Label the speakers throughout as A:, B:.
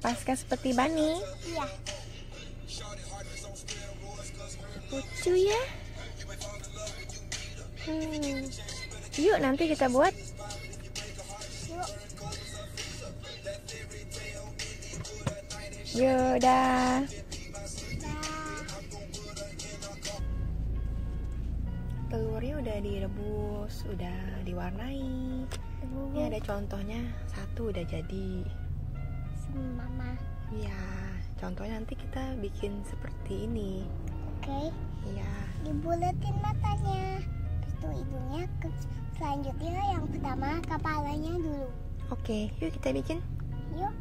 A: pasca.
B: Seperti Bani.
A: Iya.
B: Lucu ya. Hmm. Yuk nanti kita buat.
A: Yuk.
B: Dah. Telurnya udah direbus, udah diwarnai. Ini ada contohnya satu udah jadi.
A: Mama.
B: Ya, contohnya nanti kita bikin seperti ini.
A: Oke.
B: Iya.
A: Dibulatin matanya. Terus itu hidungnya. Ke, selanjutnya yang pertama kepalanya dulu.
B: Oke, yuk kita bikin.
A: Yuk.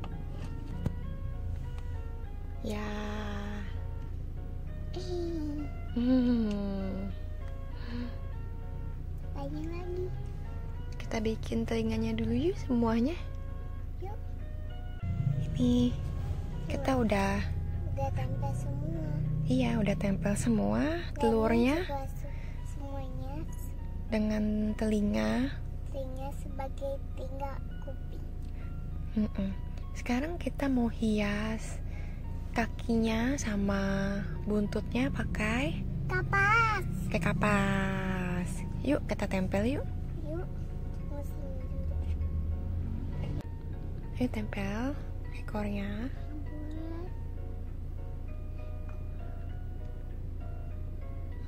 B: Ya. Hmm.
A: Tanya lagi.
B: Kita bikin telinganya dulu yuk semuanya.
A: Yuk.
B: Ini kita udah
A: Udah tempel semua.
B: iya udah tempel semua
A: Dan
B: telurnya
A: semuanya
B: dengan telinga.
A: telinga sebagai tinggal kuping.
B: Sekarang kita mau hias kakinya sama buntutnya pakai
A: Kapas.
B: kayak kapas. Yuk kita tempel yuk. Ayo tempel ekornya.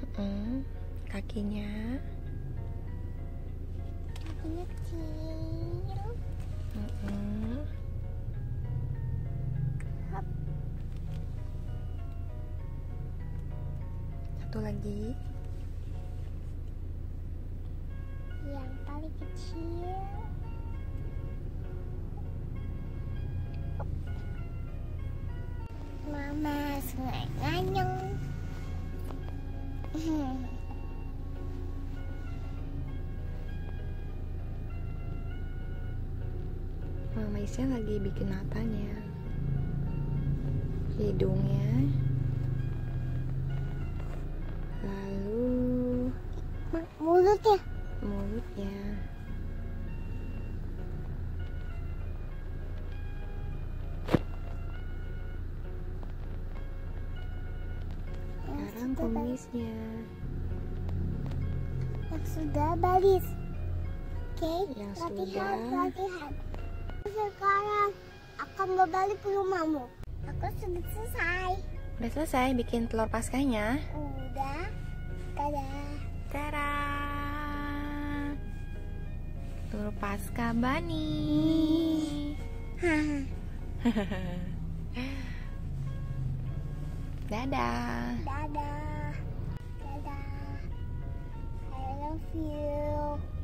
B: Mm-mm. Kakinya.
A: kakinya kecil.
B: Satu lagi.
A: Yang paling kecil. Mama sungai nganyong.
B: Mama Isya lagi bikin matanya. Hidungnya. Lalu
A: Mulutnya.
B: mulutnya. Kumisnya.
A: Yang sudah baris. Oke,
B: Yang
A: latihan,
B: sudah.
A: latihan. Sekarang akan berbalik ke rumahmu. Aku sudah selesai.
B: Udah selesai bikin telur paskanya.
A: Udah. Dadah.
B: Tara. Telur pasca Bani.
A: Haha.
B: Dadah.
A: Dadah. Dadah. I love you.